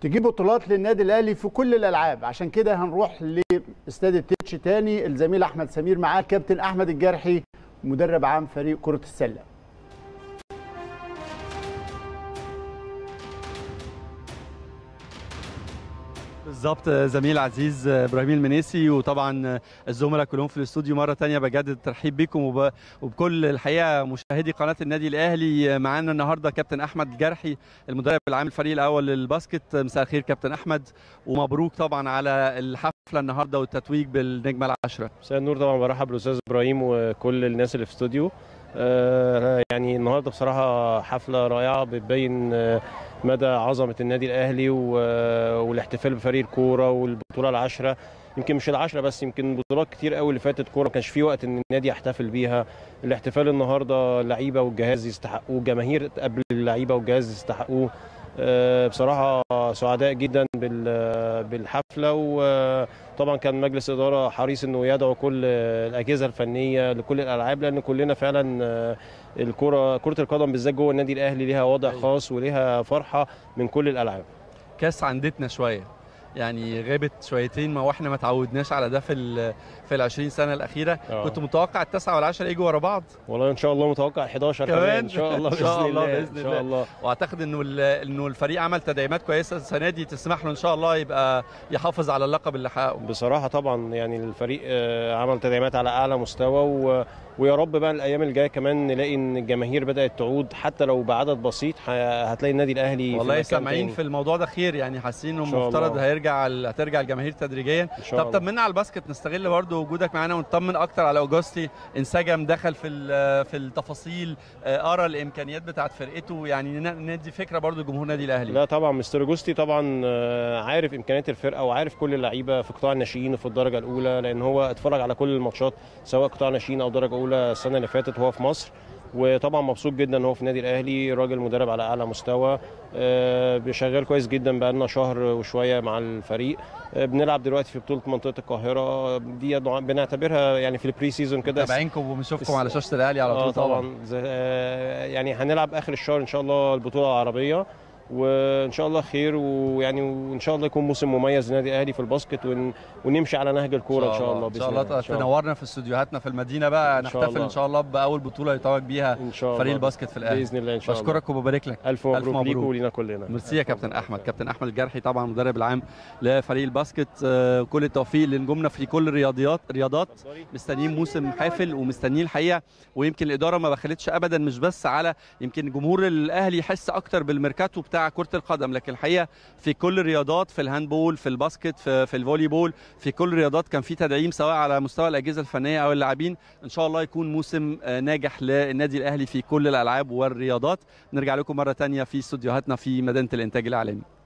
تجيب بطولات للنادي الأهلي في كل الألعاب. عشان كده هنروح لإستاد التتش تاني. الزميل أحمد سمير معاه كابتن أحمد الجرحي مدرب عام فريق كرة السلة. بالظبط زميل عزيز إبراهيم المنيسي وطبعا الزملاء كلهم في الاستوديو مرة تانية بجدد الترحيب بكم وب... وبكل الحقيقة مشاهدي قناة النادي الأهلي معانا النهارده كابتن أحمد الجرحي المدرب العام الفريق الأول للباسكت مساء الخير كابتن أحمد ومبروك طبعا على الحفلة النهارده والتتويج بالنجمة العشره مساء النور طبعا برحب بالأستاذ إبراهيم وكل الناس اللي في الاستوديو. يعني النهارده بصراحة حفلة رائعة بتبين آه مدى عظمة النادي الأهلي والاحتفال بفريق الكورة والبطولة العاشرة. يمكن مش العشرة بس يمكن بطولات كتير قوي اللي فاتت كورة ما كانش في وقت إن النادي يحتفل بيها. الاحتفال النهارده اللعيبه والجهاز يستحقوه الجماهير قبل اللعيبة والجهاز يستحقوه. بصراحة سعداء جدا بالحفلة وطبعا كان مجلس إدارة حريص إنه يدعو كل الأجهزة الفنية لكل الألعاب لأن كلنا فعلا الكرة كرة القدم بالذات جوه النادي الأهلي ليها وضع خاص وليها فرحة من كل الألعاب. كاس عندتنا شوية. يعني غابت شويتين ما وإحنا ما تعودناش على ده في ال في ال 20 سنة الأخيرة. أوه. كنت متوقع التسعة والعشرة يجوا ورا بعض. والله إن شاء الله متوقع 11 كمان, كمان؟ إن شاء الله شاء الله بإذن الله, شاء الله. وأعتقد إنه إنه الفريق عمل تدعيمات كويسة السنة دي تسمح له إن شاء الله يبقى يحافظ على اللقب اللي حققه. بصراحة طبعا يعني الفريق عمل تدعيمات على أعلى مستوى و ويا رب بقى الأيام الجاية كمان نلاقي إن الجماهير بدأت تعود. حتى لو بعدد بسيط هتلاقي النادي الأهلي والله سامعين في الموضوع ده خير يعني حاسين إنه المفترض هيرجع هترجع الجماهير تدريجيا. طب طمنا على الباسكت؟ نستغل برضه وجودك معانا ونطمن أكتر على أوجوستي. انسجم دخل في في التفاصيل ارى الإمكانيات بتاعت فرقته. يعني ندي فكرة برضه جمهور النادي الأهلي. لا طبعا مستر أوجوستي طبعا عارف إمكانيات الفرقة وعارف كل اللعيبة في قطاع الناشئين وفي الدرجة الأولى لأن هو اتفرج على كل الماتشات سواء قطاع ناشئين أو درجة أولى السنة اللي فاتت وهو في مصر. وطبعا مبسوط جدا إن هو في النادي الأهلي راجل مدرب على أعلى مستوى شغال كويس جدا بقى لنا شهر وشوية مع الفريق. بنلعب دلوقتي في بطولة منطقة القاهرة. دي بنعتبرها يعني في ال pre-season كده. متابعينكم وبنشوفكم على شاشة الأهلي على طول طبعا. يعني هنلعب آخر الشهر إن شاء الله البطولة العربية. وإن شاء الله خير ويعني وإن شاء الله يكون موسم مميز للنادي الاهلي في ال basket ون... ونمشي على نهج الكورة إن شاء الله إن شاء الله, الله. تنورنا في استوديوهاتنا في المدينة بقى نحتفل إن شاء الله بأول بطولة يتوج بيها إن شاء فريق ال basket في الأهلي. بإذن الله إن شاء الله. بشكرك وببارك لك. ألف مبروك, ألف مبروك. ليك ولينا كلنا. ميرسي يا كابتن أحمد. كابتن أحمد الجارحي طبعا المدرب العام لفريق ال basket كل التوفيق لنجومنا في كل الرياضيات رياضات. مستنيين موسم حافل ومستنيين الحقيقة ويمكن الإدارة ما بخلتش ابدا مش بس على يمكن جمهور الأهلي يحس أكتر بالميركاتو بتاع كرة القدم لكن الحقيقة في كل الرياضات في ال handball في ال basket في, في ال volleyball في كل الرياضات كان في تدعيم سواء على مستوى الأجهزة الفنية أو اللاعبين إن شاء الله يكون موسم ناجح للنادي الأهلي في كل الألعاب والرياضات. نرجع لكم مرة ثانية في استوديوهاتنا في مدينة الإنتاج الإعلامي.